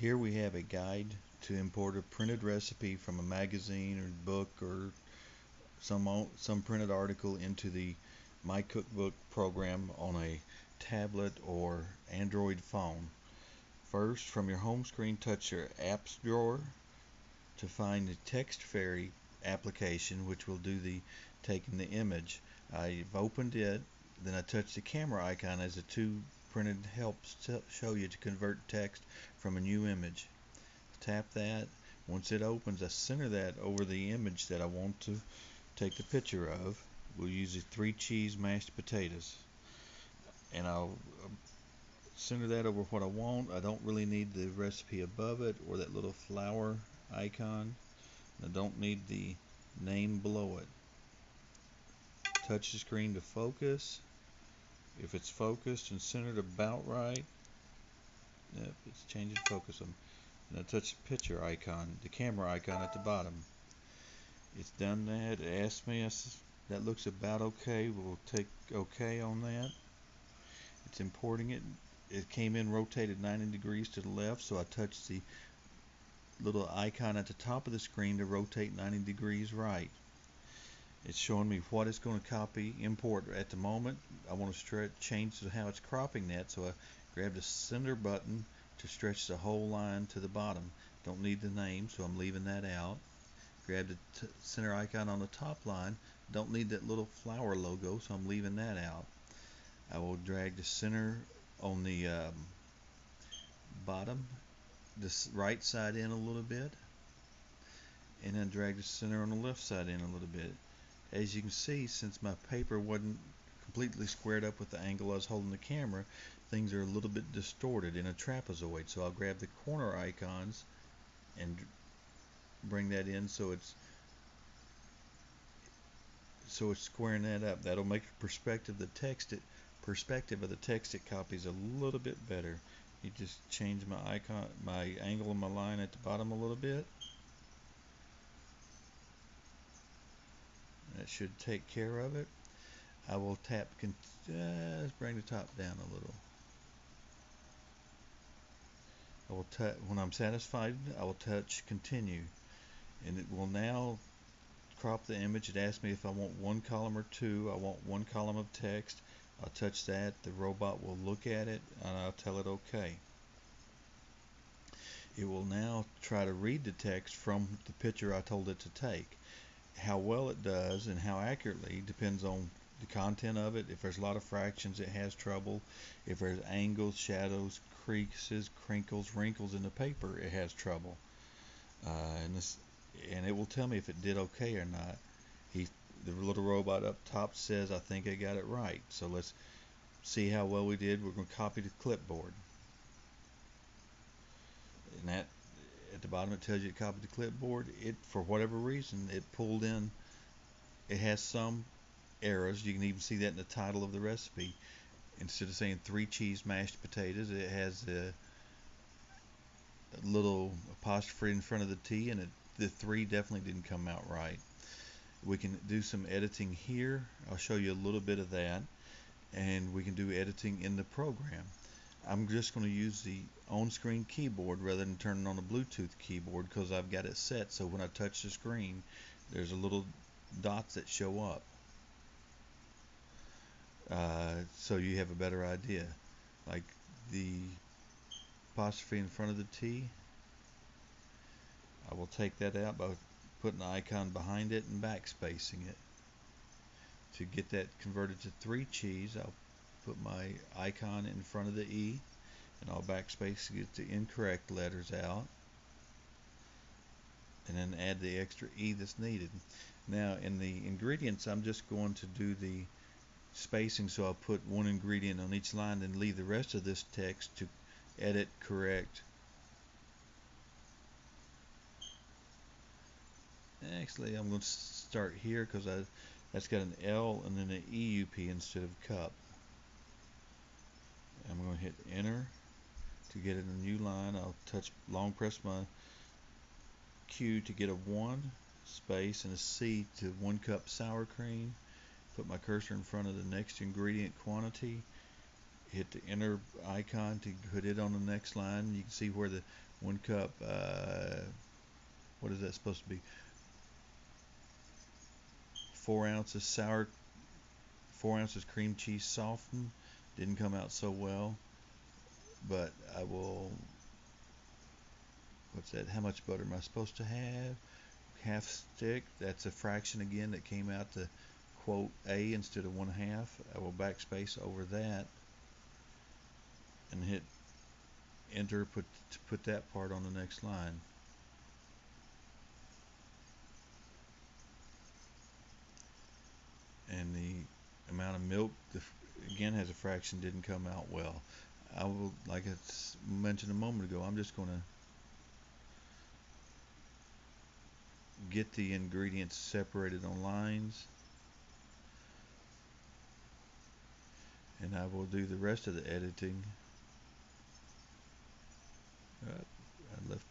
Here we have a guide to import a printed recipe from a magazine or book or some some printed article into the My Cookbook program on a tablet or Android phone. First, from your home screen, touch your apps drawer to find the Text Fairy application, which will do the taking the image. I've opened it, then I touch the camera icon as the two printed helps show you to convert text from a new image. Tap that. Once it opens, I center that over the image that I want to take the picture of. We'll use the three cheese mashed potatoes. And I'll um, center that over what I want. I don't really need the recipe above it or that little flower icon. I don't need the name below it. Touch the screen to focus if it's focused and centered about right, yep, it's changing focus. Um, and I touch the picture icon, the camera icon at the bottom. It's done that. It asked me, that looks about okay. We'll take okay on that. It's importing it. It came in rotated 90 degrees to the left, so I touched the little icon at the top of the screen to rotate 90 degrees right. It's showing me what it's going to copy, import at the moment. I want to stretch, change to how it's cropping that, so I grab the center button to stretch the whole line to the bottom. Don't need the name, so I'm leaving that out. Grab the center icon on the top line. Don't need that little flower logo, so I'm leaving that out. I will drag the center on the um, bottom, this right side in a little bit, and then drag the center on the left side in a little bit as you can see since my paper wasn't completely squared up with the angle I was holding the camera things are a little bit distorted in a trapezoid. So I'll grab the corner icons and bring that in so it's so it's squaring that up. That'll make the perspective the text it perspective of the text it copies a little bit better. You just change my icon my angle of my line at the bottom a little bit Should take care of it. I will tap, uh, let's bring the top down a little. I will touch, when I'm satisfied, I will touch continue. And it will now crop the image. It asks me if I want one column or two. I want one column of text. I'll touch that. The robot will look at it and I'll tell it OK. It will now try to read the text from the picture I told it to take how well it does and how accurately depends on the content of it. If there's a lot of fractions, it has trouble. If there's angles, shadows, creases, crinkles, wrinkles in the paper, it has trouble. Uh, and this, and it will tell me if it did okay or not. He, the little robot up top says, "I think I got it right." So let's see how well we did. We're going to copy the clipboard, and that at the bottom it tells you to copy the clipboard. It, for whatever reason, it pulled in, it has some errors. You can even see that in the title of the recipe. Instead of saying three cheese mashed potatoes, it has a, a little apostrophe in front of the T, and it, the three definitely didn't come out right. We can do some editing here. I'll show you a little bit of that. And we can do editing in the program. I'm just going to use the on-screen keyboard rather than turning on a Bluetooth keyboard because I've got it set so when I touch the screen there's a little dots that show up. Uh, so you have a better idea. Like the apostrophe in front of the T I will take that out by putting an icon behind it and backspacing it. To get that converted to three cheese I'll put my icon in front of the E and I'll backspace to get the incorrect letters out. And then add the extra E that's needed. Now in the ingredients I'm just going to do the spacing. So I'll put one ingredient on each line and leave the rest of this text to edit correct. Actually I'm going to start here because that's got an L and then an EUP instead of cup I'm going to hit enter to get in a new line. I'll touch long press my Q to get a 1 space and a C to 1 cup sour cream. Put my cursor in front of the next ingredient quantity hit the enter icon to put it on the next line. You can see where the one cup, uh, what is that supposed to be? Four ounces sour, four ounces cream cheese softened. Didn't come out so well, but I will, what's that? How much butter am I supposed to have? Half stick, that's a fraction again that came out to quote A instead of one half. I will backspace over that and hit enter put to put that part on the next line. And the amount of milk, the, again, has a fraction, didn't come out well. I will, like I mentioned a moment ago, I'm just going to get the ingredients separated on lines and I will do the rest of the editing uh, I left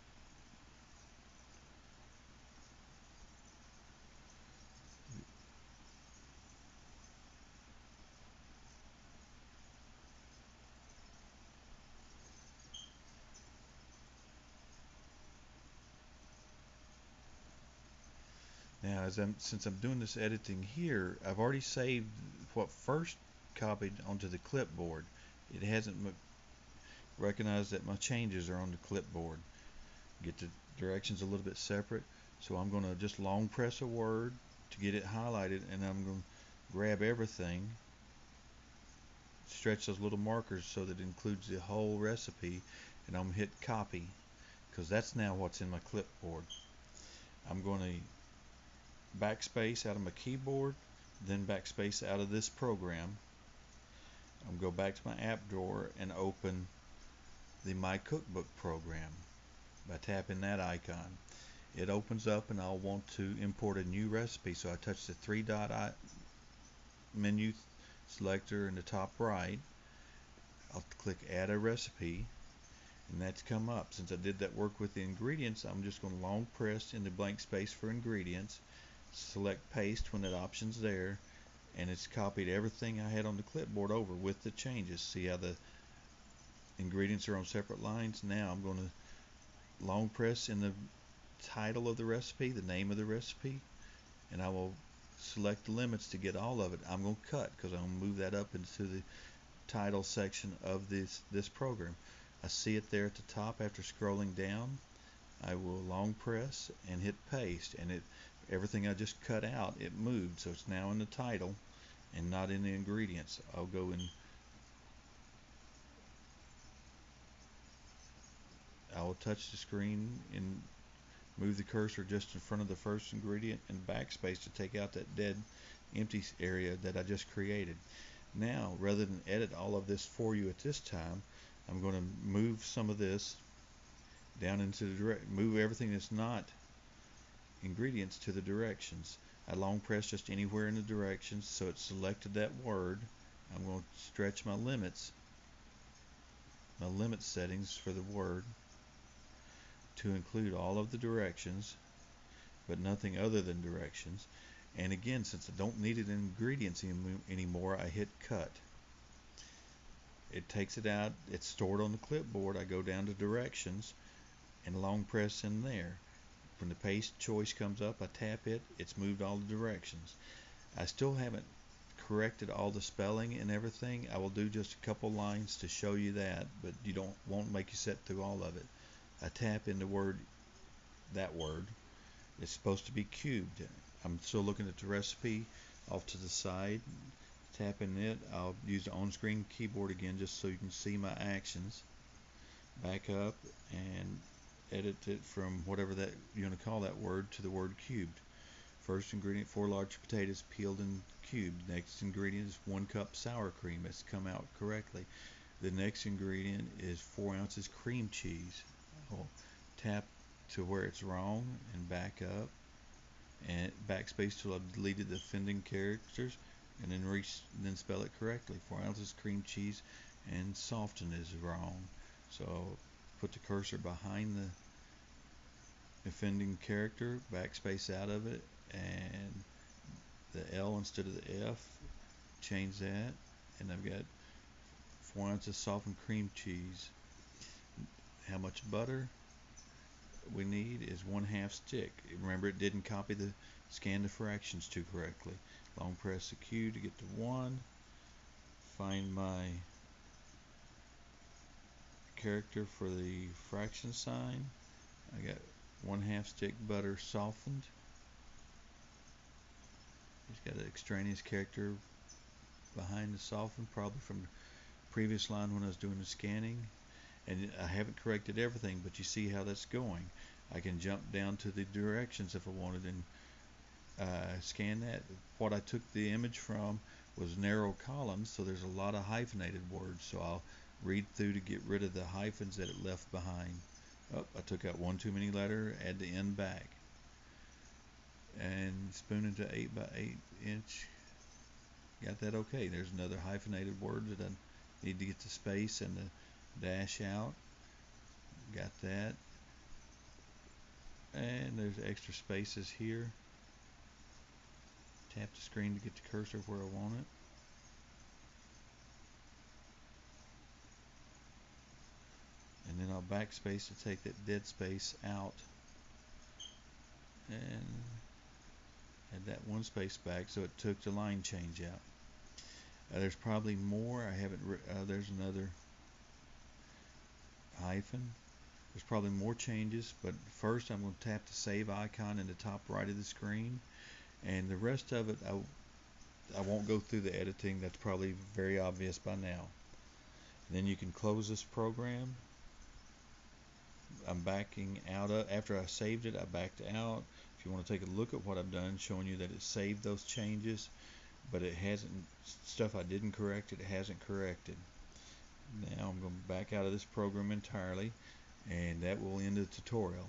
As I'm, since I'm doing this editing here, I've already saved what first copied onto the clipboard. It hasn't recognized that my changes are on the clipboard. Get the directions a little bit separate. So I'm going to just long press a word to get it highlighted and I'm going to grab everything stretch those little markers so that it includes the whole recipe and I'm going to hit copy because that's now what's in my clipboard. I'm going to backspace out of my keyboard, then backspace out of this program. To go back to my app drawer and open the My Cookbook program by tapping that icon. It opens up and I'll want to import a new recipe. So I touch the three dot menu selector in the top right. I'll click add a recipe and that's come up. Since I did that work with the ingredients, I'm just going to long press in the blank space for ingredients select paste when that option's there and it's copied everything I had on the clipboard over with the changes. See how the ingredients are on separate lines? Now I'm going to long press in the title of the recipe the name of the recipe and I will select the limits to get all of it. I'm going to cut because I'm going to move that up into the title section of this this program. I see it there at the top after scrolling down. I will long press and hit paste and it everything I just cut out it moved so it's now in the title and not in the ingredients. I'll go and I will touch the screen and move the cursor just in front of the first ingredient and backspace to take out that dead empty area that I just created. Now rather than edit all of this for you at this time I'm going to move some of this down into the direct move everything that's not ingredients to the directions. I long press just anywhere in the directions so it selected that word. I'm going to stretch my limits, my limit settings for the word to include all of the directions but nothing other than directions. And again, since I don't need it in ingredients anymore, I hit cut. It takes it out, it's stored on the clipboard. I go down to directions and long press in there. When the paste choice comes up, I tap it, it's moved all the directions. I still haven't corrected all the spelling and everything. I will do just a couple lines to show you that, but you don't won't make you sit through all of it. I tap in the word, that word. It's supposed to be cubed. I'm still looking at the recipe off to the side. Tapping it, I'll use the on-screen keyboard again just so you can see my actions. Back up and edit it from whatever that you want to call that word to the word cubed. First ingredient, four large potatoes peeled and cubed. Next ingredient is one cup sour cream. It's come out correctly. The next ingredient is four ounces cream cheese. I'll tap to where it's wrong and back up and backspace till I've deleted the offending characters and then reach then spell it correctly. Four ounces cream cheese and soften is wrong. So put the cursor behind the offending character, backspace out of it, and the L instead of the F, change that, and I've got four ounce of softened cream cheese. How much butter we need is one half stick. Remember it didn't copy the scan the fractions too correctly. Long press the Q to get to one. Find my character for the fraction sign. I got one half stick butter softened. He's got an extraneous character behind the softened, probably from the previous line when I was doing the scanning. And I haven't corrected everything, but you see how that's going. I can jump down to the directions if I wanted and uh, scan that. What I took the image from was narrow columns, so there's a lot of hyphenated words. So I'll read through to get rid of the hyphens that it left behind. Oh, I took out one too many letter, add the end back. And spoon into 8 by 8 inch. Got that okay. There's another hyphenated word that I need to get the space and the dash out. Got that. And there's extra spaces here. Tap the screen to get the cursor where I want it. And then I'll backspace to take that dead space out and add that one space back so it took the line change out. Uh, there's probably more. I haven't. Uh, there's another hyphen. There's probably more changes, but first I'm going to tap the save icon in the top right of the screen, and the rest of it I, I won't go through the editing. That's probably very obvious by now. And then you can close this program I'm backing out of, after I saved it I backed out. If you want to take a look at what I've done showing you that it saved those changes but it hasn't stuff I didn't correct it hasn't corrected. Now I'm going to back out of this program entirely and that will end the tutorial